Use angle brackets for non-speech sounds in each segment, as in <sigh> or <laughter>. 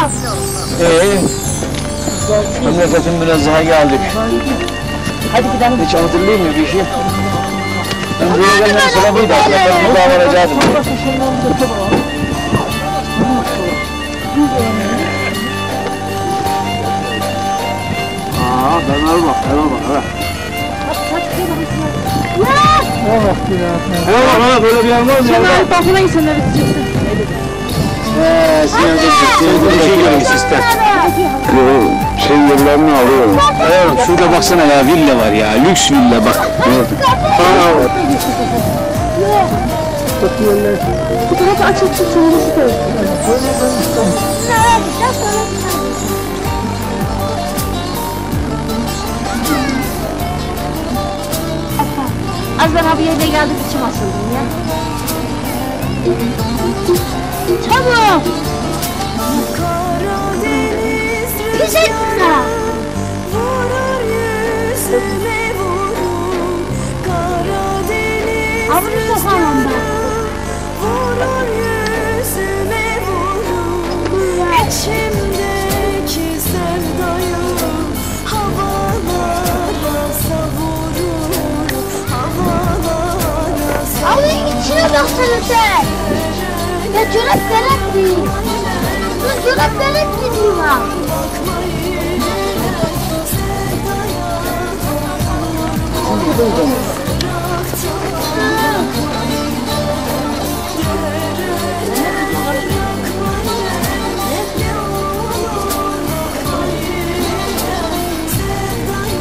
Ee, memleketin daha geldik. Hadi gidelim. Hiç hatırlayayım mı bir şey? Ben buraya gelmenin sebebiydi aslında. Ben bunu daha varacaktım. Aa, ben al bak, ben al bak. Evet. Eyvallah, böyle bir yer var mı? Alıp balkona insanları gideceksin. Eee, Sinan gibi sistem. Şey yıllarını alıyorum. Evet, şurada baksana ya, villa var ya, lüks villa bak. Bu tarafı açılsın sonra şu tarafı. Az ben abi yerine geldik içim açıldı ya. Çabuk! Abi bu sokağım ben. İçimdeki sevdayı Havalara savurur Abi içine baksana sen. gözetlenetliyim. Dur gözetlenetliyim ya.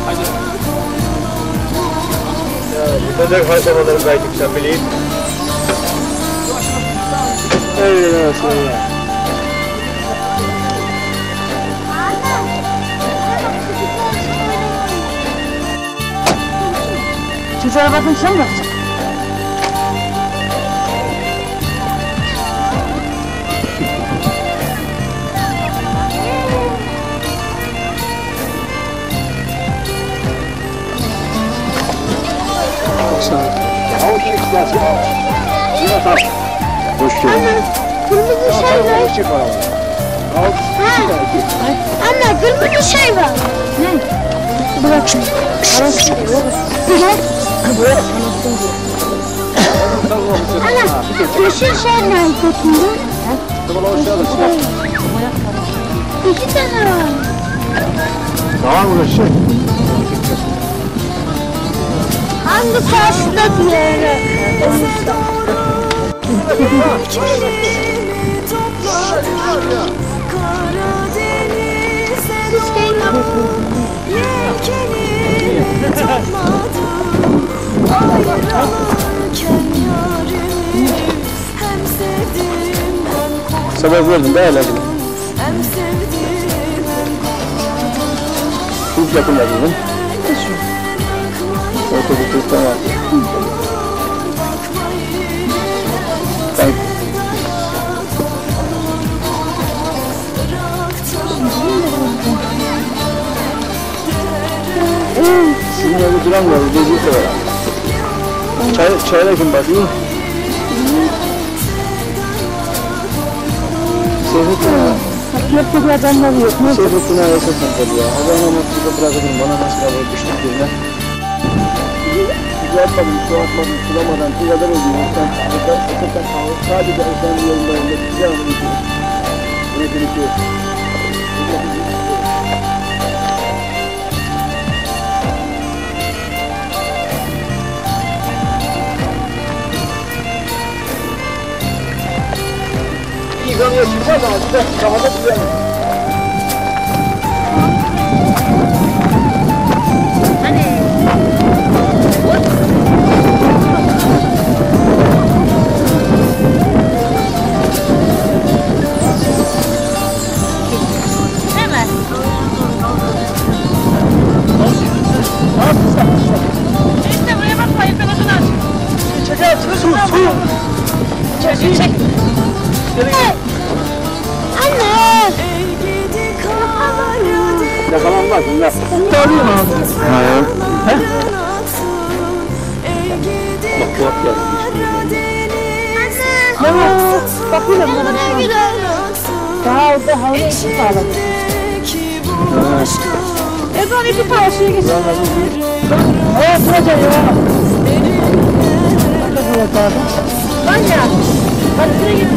Hadi. Yeah, you better find someone else, I believe. Gerek değil ha. Böcek harcamaları belki sen bileyim. Evet, evet. Çocuğu arabasının içine mi bırakacak? Hoş geldin. Kırmızı şey var. Ha. Anne kırmızı şey var. Ne? Bırak şunu. Arası Bırak. Ana yeşil şey ne götürdün? İki tane var. Tamam mı şey? Hangi karşıda diğeri? Sebep verdim de öyle dedim. Çok yakında dedim. Otobüs tamam. Duran var, geceyi sever. Çay, çayla kim bakıyor? Seyfettin. Yapacak bir adamlar yok. Ne? Seyfettin ha yaşasın tabii ya. Allah'ın amaçlıkla bırakırım bana nasıl haber düştük birine. Güzel atmadım, su atmadım, sulamadan, bu kadar oluyor. Sen öte, öteden kalır. Sadece öten yollarında güzel anlatıyor. Bunu birikiyor. Yıkanıyor, çıkmaz ama güzel, kafada güzel. Hemen. Yakalanmaz, bunlar. Hayır. Ey gidi Bak, kulak geldi. Karadeniz Ne var? Bakıyorum bana bir şey. Nereye gidiyorsun? Daha orada havlu. İçimdeki bu aşkı Ezan iki suya geçsin. Evet duracak ya. Lan ya. Hadi şuraya git.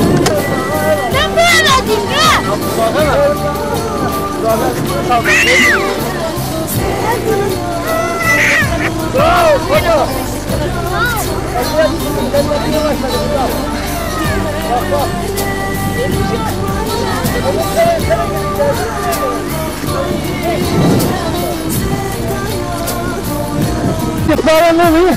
Ben böyle diyeyim ya. Para ne mi?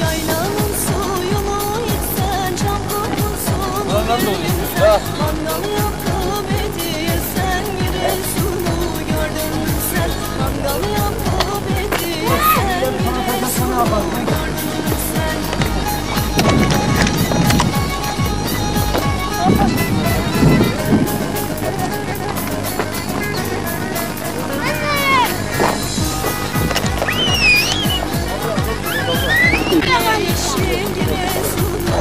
Yaylanın suyunu içsen kokusun elimden Mangal Yeşil Giresun'u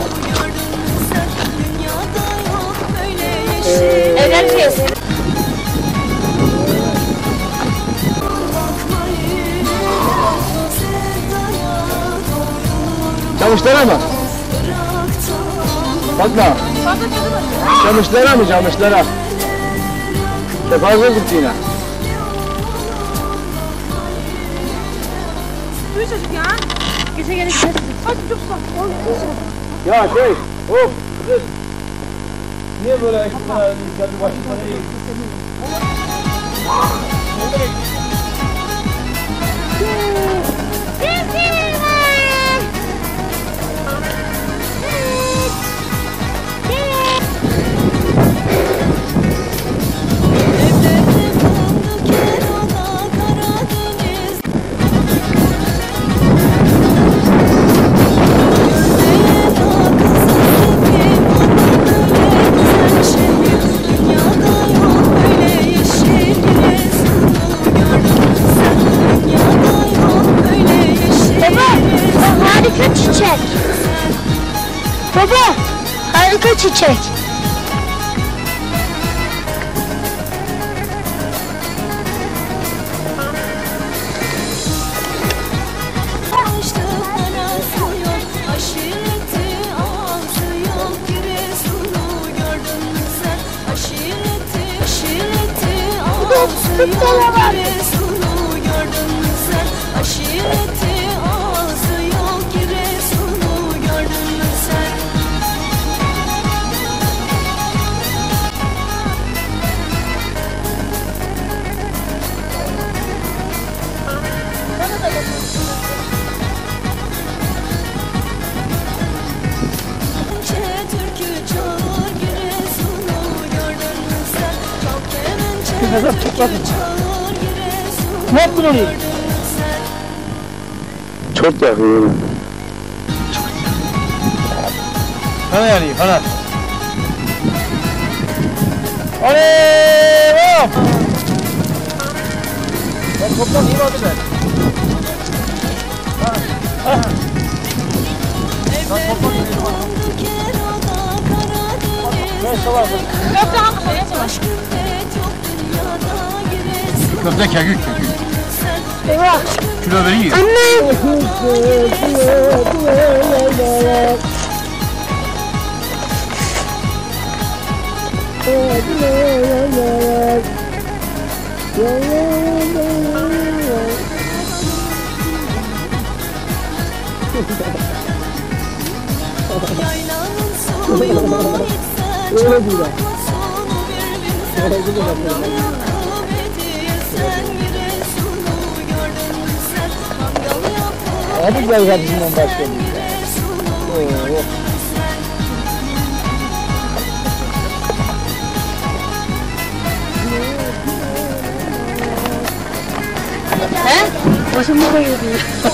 gördün Camışlara mı? Mı camışlara? Fazla gittiğine. Duy çocuk ya. Geçe gene gidelim. Hadi çok sağ. Ya şey, hop. Niye böyle ekstra kendi başına değil? Evlerde suyor Aşireti Aşireti, mü sen Aşireti türkü çağır Giresun'u Ne yaptın onu? Çok yakıyorum. Bana yani, bana. Oley! Hop! Ben toplam iyi vardı ben. Bu. Köfte hangi koyuyorsun? Aşkın pek yok dünyada Giresun'u Köfte kekik kekik. sen Kilo vereyim. Yaylanın suyunu içsen Çok kokusunu Hadi gel kardeşimden başlayalım. Giresun'u gördün mü sen Başımı koyuyor diyor. <laughs>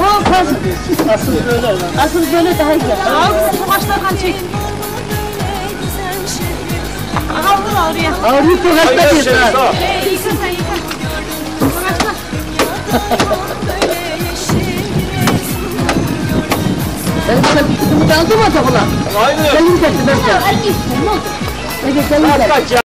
O kas. Asıl. Asıl böyle daha güzel. Al kızım kumaşlardan çek. Böyle yeşil Giresun'u gördün mü sen Ben sana bir kızımı da aldım o takıla. Aynı. Selim getirdim. Ay, ne oldu? Peki selim Kaç kaç ya.